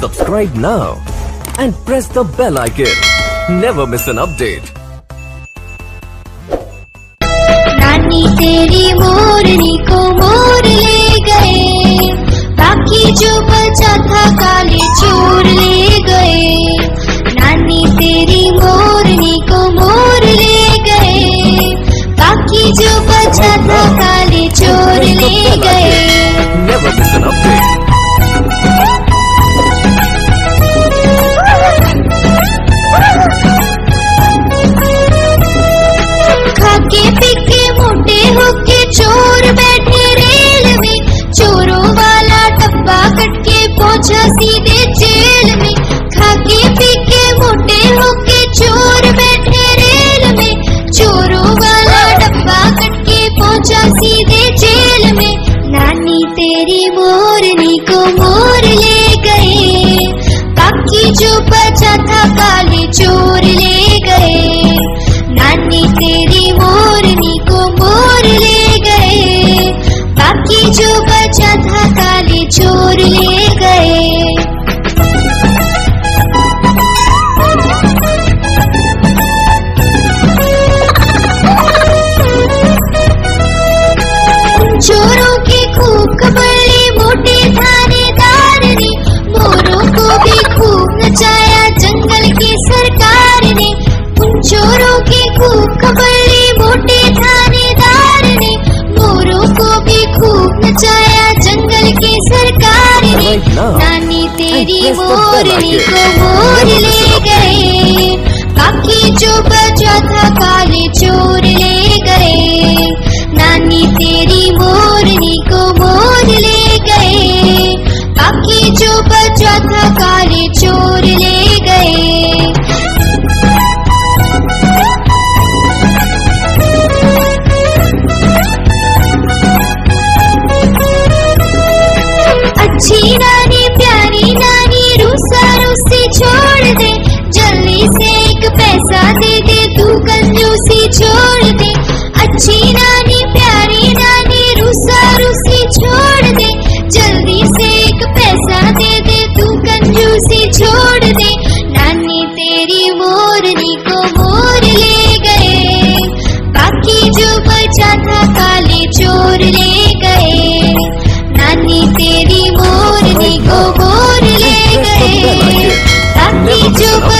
Subscribe now and press the bell icon. Never miss an update. नानी तेरी मोरनी को मोर ले गए बाकी जो बचा था काले तेरी मोरनी को मोर ले गए। बाकी जो बचा था काले चोर ले गए। नानी तेरी मोरनी को मोर ले गए। बाकी जो बचा था काले चोर ले गए। चोरों की खूब खबरली नानी तेरी And press the bell Morni icon. को मोर Never miss ले छोड़ दे। अच्छी नानी, प्यारी नानी, रूसा रूसी छोड़ दे। जल्दी से एक पैसा दे दे, तू कंजूसी छोड़ दे। नानी तेरी मोरनी को मोर ले गए। बाकी जो बचा था काले चोर ले गए। नानी तेरी मोरनी को मोर ले गए। बाकी जो